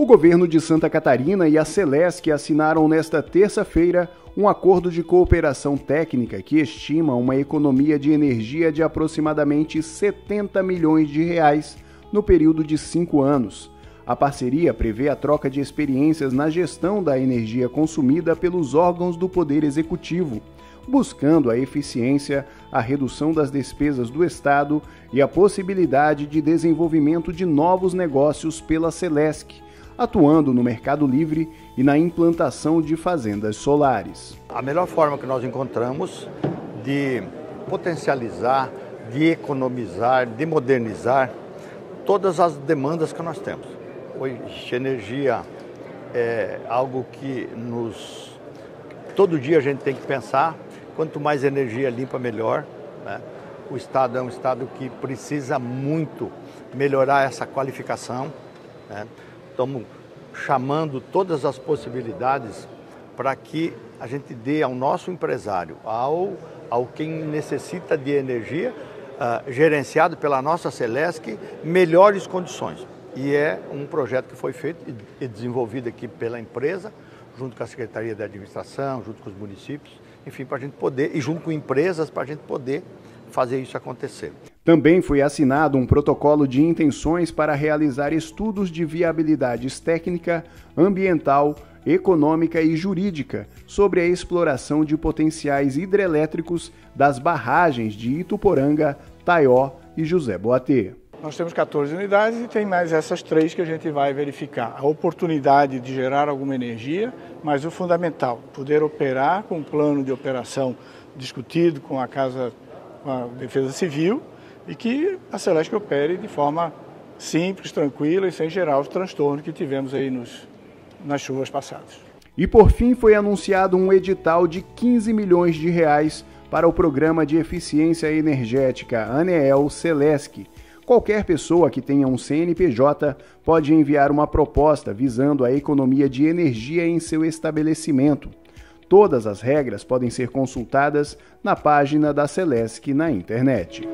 O governo de Santa Catarina e a Celesc assinaram nesta terça-feira um acordo de cooperação técnica que estima uma economia de energia de aproximadamente 70 milhões de reais no período de cinco anos. A parceria prevê a troca de experiências na gestão da energia consumida pelos órgãos do Poder Executivo, buscando a eficiência, a redução das despesas do Estado e a possibilidade de desenvolvimento de novos negócios pela Celesc atuando no mercado livre e na implantação de fazendas solares. A melhor forma que nós encontramos de potencializar, de economizar, de modernizar todas as demandas que nós temos. Hoje, energia é algo que nos. Todo dia a gente tem que pensar, quanto mais energia limpa, melhor. Né? O Estado é um Estado que precisa muito melhorar essa qualificação. Né? Estamos chamando todas as possibilidades para que a gente dê ao nosso empresário, ao, ao quem necessita de energia, uh, gerenciado pela nossa Celesc, melhores condições. E é um projeto que foi feito e desenvolvido aqui pela empresa, junto com a Secretaria da Administração, junto com os municípios, enfim, para a gente poder, e junto com empresas, para a gente poder fazer isso acontecer. Também foi assinado um protocolo de intenções para realizar estudos de viabilidade técnica, ambiental, econômica e jurídica sobre a exploração de potenciais hidrelétricos das barragens de Ituporanga, Taió e José Boatê. Nós temos 14 unidades e tem mais essas três que a gente vai verificar. A oportunidade de gerar alguma energia, mas o fundamental, poder operar com um plano de operação discutido com a Casa com a Defesa Civil e que a Celeste opere de forma simples, tranquila e sem gerar os transtornos que tivemos aí nos, nas chuvas passadas. E por fim foi anunciado um edital de 15 milhões de reais para o Programa de Eficiência Energética ANEEL Celesc. Qualquer pessoa que tenha um CNPJ pode enviar uma proposta visando a economia de energia em seu estabelecimento. Todas as regras podem ser consultadas na página da Celesc na internet.